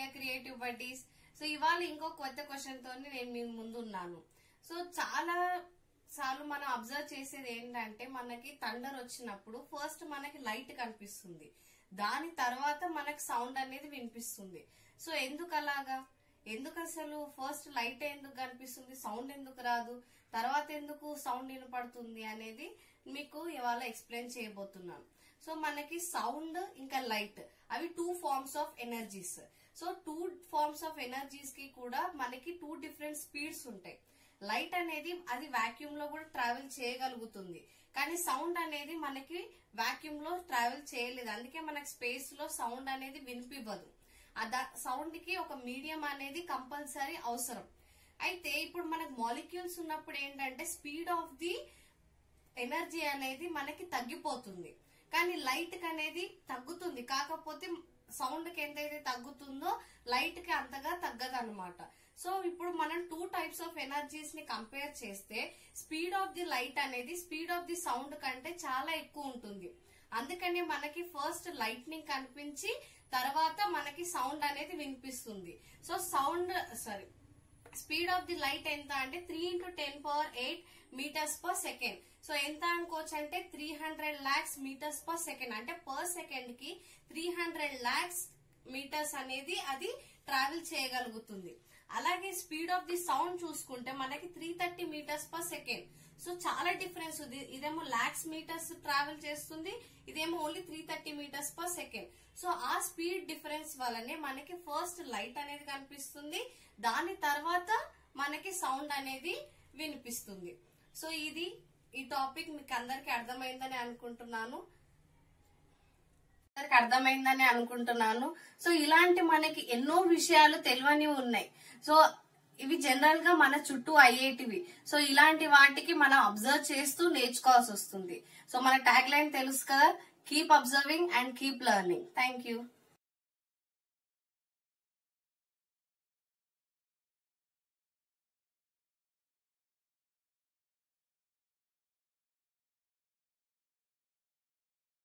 Dear creative buddies so ఇవాళ ఇంకో కొత్త క్వశ్చన్ తోని నేను మీ ముందు ఉన్నాను సో చాలా సార్లు మనం అబ్జర్వ్ చేసేది ఏంటంటే మనకి థండర్ వచ్చినప్పుడు ఫస్ట్ మనకి లైట్ కనిపిస్తుంది. దాని తర్వాత మనకి సౌండ్ అనేది వినిపిస్తుంది. సో ఎందుకు అలాగా? ఎందుకు అసలు ఫస్ట్ లైట్ ఎందుకు కనిపిస్తుంది? సౌండ్ ఎందుకు రాదు? తర్వాత ఎందుకు సౌండ్ వినపడుతుంది అనేది మీకు ఇవాళ ఎక్స్ప్లెయిన్ చేయబోతున్నాను. సో మనకి సౌండ్ ఇంకా లైట్ అవి two forms of energies so two forms of ఎనర్జీస్కి కూడా మనకి టూ డిఫరెంట్ స్పీడ్స్ ఉంటాయి. లైట్ అనేది అది వాక్యూమ్లో కూడా ట్రావెల్ చేయగలుగుతుంది. కానీ సౌండ్ అనేది మనకి వాక్యూమ్లో ట్రావెల్ చేయలేదు. అందుకే మనకి స్పేస్లో సౌండ్ అనేది వినిపివ్వదు. ఆ సౌండ్కి ఒక మీడియం అనేది కంపల్సరీ అవసరం. అయితే ఇప్పుడు మనకు మాలిక్యూల్స్ ఉన్నప్పుడు ఏంటంటే స్పీడ్ ఆఫ్ ది ఎనర్జీ అనేది మనకి తగ్గిపోతుంది. కానీ లైట్కి అనేది తగ్గుతుంది. కాకపోతే సౌండ్కి ఎంతైతే తగ్గుతుందో లైట్కి అంతగా తగ్గదు అనమాట సో ఇప్పుడు మనం టూ టైప్స్ ఆఫ్ ఎనర్జీస్ని కంపేర్ చేస్తే స్పీడ్ ఆఫ్ ది లైట్ అనేది స్పీడ్ ఆఫ్ ది సౌండ్ కంటే చాలా ఎక్కువ ఉంటుంది. అందుకనే మనకి ఫస్ట్ లైట్నింగ్ కనిపించి తర్వాత మనకి సౌండ్ అనేది వినిపిస్తుంది. So sound sorry speed of the light ఎంత అంటే three into ten power eight metres per second. So ఎంత అనుకోవచ్చు అంటే three hundred lakhs metres per second అంటే పర్ సెకండ్కి త్రీ హండ్రెడ్ లాక్స్ మీటర్స్ అనేది అది ట్రావెల్ చేయగలుగుతుంది. అలాగే స్పీడ్ ఆఫ్ ది సౌండ్ చూసుకుంటే మనకి three thirty metres per second so చాలా డిఫరెన్స్ ఉంది ఇదేమో లాక్స్ మీటర్స్ ట్రావెల్ చేస్తుంది ఇదేమో only three thirty metres per second so ఆ స్పీడ్ డిఫరెన్స్ వల్లనే మనకి ఫస్ట్ లైట్ అనేది కనిపిస్తుంది దాని తర్వాత మనకి సౌండ్ అనేది వినిపిస్తుంది. సో ఇది ఈ టాపిక్ మీకు అందరికి అర్థమైందని అనుకుంటున్నాను. అందరికి అర్థమైందని అనుకుంటున్నాను. సో ఇలాంటి మనకి ఎన్నో విషయాలు తెలియని ఉన్నాయి. సో ఇవి జనరల్గా మన చుట్టూ అయ్యేటివి. సో ఇలాంటి వాటికి మనం అబ్జర్వ్ చేస్తూ నేర్చుకోవాల్సి వస్తుంది. సో మన ట్యాగ్ లైన్ తెలుసు కదా keep observing and keep learning thank you